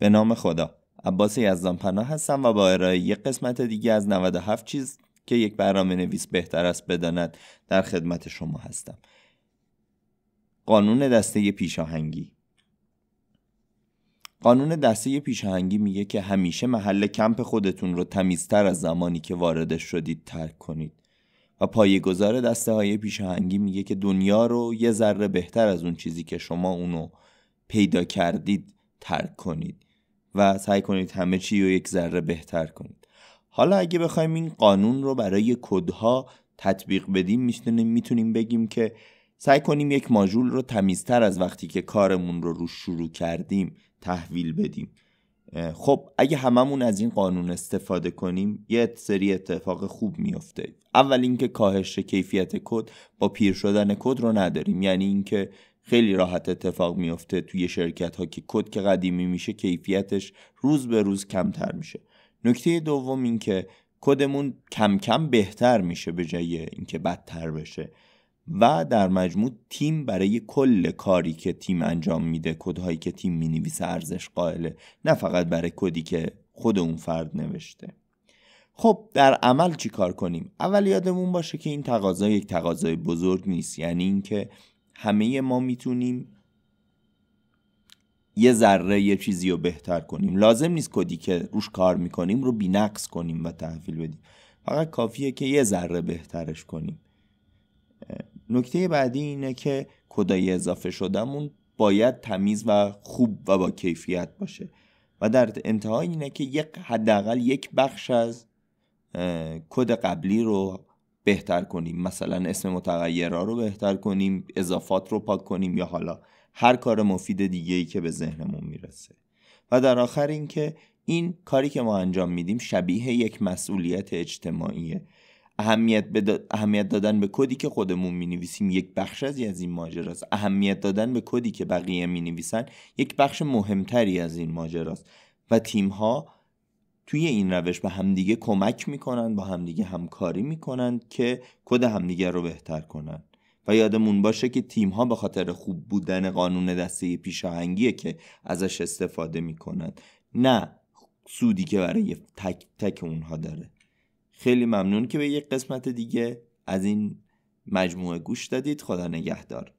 به نام خدا. عباس یزدان پناه هستم و با ارائه یک قسمت دیگه از 97 چیز که یک برنامه نویس بهتر است بداند در خدمت شما هستم. قانون دسته پیشاهنگی. قانون دسته پیشاهنگی میگه که همیشه محل کمپ خودتون رو تمیزتر از زمانی که واردش شدید ترک کنید. و پایه‌گذار دسته های پیشاهنگی میگه که دنیا رو یه ذره بهتر از اون چیزی که شما اونو پیدا کردید ترک کنید. و سعی کنید همه چی رو یک ذره بهتر کنید. حالا اگه بخوایم این قانون رو برای کدها تطبیق بدیم می‌تونیم می‌تونیم بگیم که سعی کنیم یک ماژول رو تمیزتر از وقتی که کارمون رو روش شروع کردیم تحویل بدیم. خب اگه هممون از این قانون استفاده کنیم یه سری اتفاق خوب میفته اول اینکه کاهش کیفیت کد با پیر شدن کد رو نداریم. یعنی اینکه خیلی راحت اتفاق میفته توی شرکت ها که کد که قدیمی میشه کیفیتش روز به روز کمتر میشه. نکته دوم اینکه کدمون کم کم بهتر میشه به جای اینکه بدتر بشه. و در مجموع تیم برای کل کاری که تیم انجام میده کدهایی که تیم می‌نویسه ارزش قائله. نه فقط برای کدی که خود اون فرد نوشته. خب در عمل چی کار کنیم؟ اول یادمون باشه که این تقاضا یک تقاضای بزرگ نیست. یعنی اینکه همه ما می‌تونیم یه ذره یه چیزی رو بهتر کنیم. لازم نیست کدی که روش کار می‌کنیم رو بینقص کنیم و تحویل بدیم. فقط کافیه که یه ذره بهترش کنیم. نکته بعدی اینه که کدای اضافه شدهمون باید تمیز و خوب و با کیفیت باشه. و در انتها اینه که یک حداقل یک بخش از کد قبلی رو بهتر کنیم. مثلا اسم متغیرها رو بهتر کنیم اضافات رو پاک کنیم یا حالا هر کار مفید دیگه ای که به ذهنمون می‌رسه. و در آخر اینکه این کاری که ما انجام میدیم شبیه یک مسئولیت اجتماعیه اهمیت, اهمیت دادن به کدی که خودمون می نویسیم یک بخش از این ماجراست اهمیت دادن به کدی که بقیه می نویسن یک بخش مهمتری از این ماجراست و تیم ها توی این روش به همدیگه کمک می‌کنن با همدیگه همکاری می‌کنن که کد همدیگه رو بهتر کنن. و یادمون باشه که تیم ها به خاطر خوب بودن قانون دسته پیشاهنگیه که ازش استفاده می‌کنن نه سودی که برای تک تک اونها داره. خیلی ممنون که به یک قسمت دیگه از این مجموعه گوش دادید. خدا نگهدار.